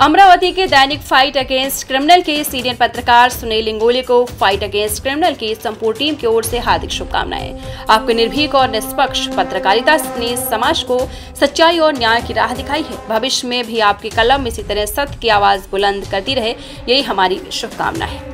अमरावती के दैनिक fight against criminal के सीनियर पत्रकार सुनील लिंगोले को फाइट अगेंस्ट क्रिमिनल की संपूर्ण टीम की ओर से हार्दिक शुभकामनाएँ। आपके निर्भीक और निष्पक्ष पत्रकारिता ने समाज को सच्चाई और न्याय की राह दिखाई है। भविष्य में भी आपकी कलम इसी तरह सत्य की आवाज़ बुलंद करती रहे, यही हमारी शुभकामना है।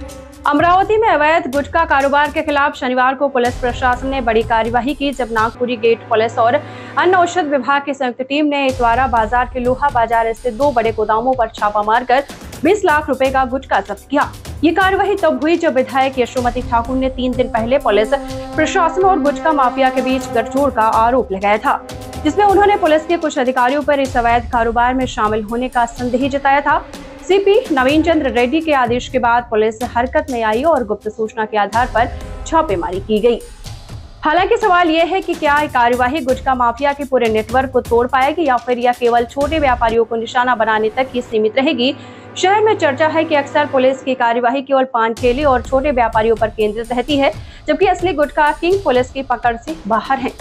अमरावती में अवैध गुटखा कारोबार के खिलाफ शनिवार को पुलिस प्रशासन ने बड़ी कार्यवाही की, जब नागपुरी गेट पुलिस और अन्य औषध विभाग की संयुक्त टीम ने इतवारा बाज़ार के लोहा बाज़ार स्थित दो बड़े गोदामों पर छापा मारकर 20 लाख रुपए का गुटखा जब्त किया। ये कार्यवाही तब हुई जब विधायक यशोमती ठाकुर ने तीन दिन पहले पुलिस, प्रशासन और गुटखा माफिया के बीच गठजोड़ का आरोप लगाया था, जिसमें उन्होंने पुलिस के कुछ अधिकारियों पर इस अवैध कारोबार में शामिल होने का संदेह जताया था। सीपी नवीन चंद्र रेड्डी के आदेश के बाद पुलिस हरकत में आई और गुप्त सूचना के आधार पर छापेमारी की गई। हालाँकि सवाल यह है कि क्या कार्यवाही गुटखा माफिया के पूरे नेटवर्क को तोड़ पाएगी या फिर यह केवल छोटे व्यापारियों को निशाना बनाने तक ही सीमित रहेगी? शहर में चर्चा है कि अक्सर पुलिस की कार्यवाही केवल पान ठेले और छोटे व्यापारियों पर केंद्रित रहती है, जबकि असली गुटखा किंग पुलिस की पकड़ से बाहर है।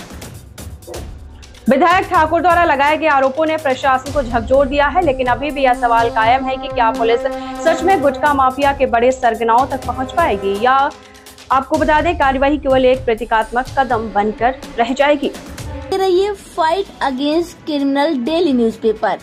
विधायक ठाकुर द्वारा लगाए गए आरोपों ने प्रशासन को झकझोर दिया है, लेकिन अभी भी यह सवाल कायम है कि क्या पुलिस सच में गुटखा माफिया के बड़े सरगनाओं तक पहुँच पाएगी या आपको बता दें, कार्यवाही केवल एक प्रतीकात्मक कदम बनकर रह जाएगी। रहिए Fight Against Criminal daily newspaper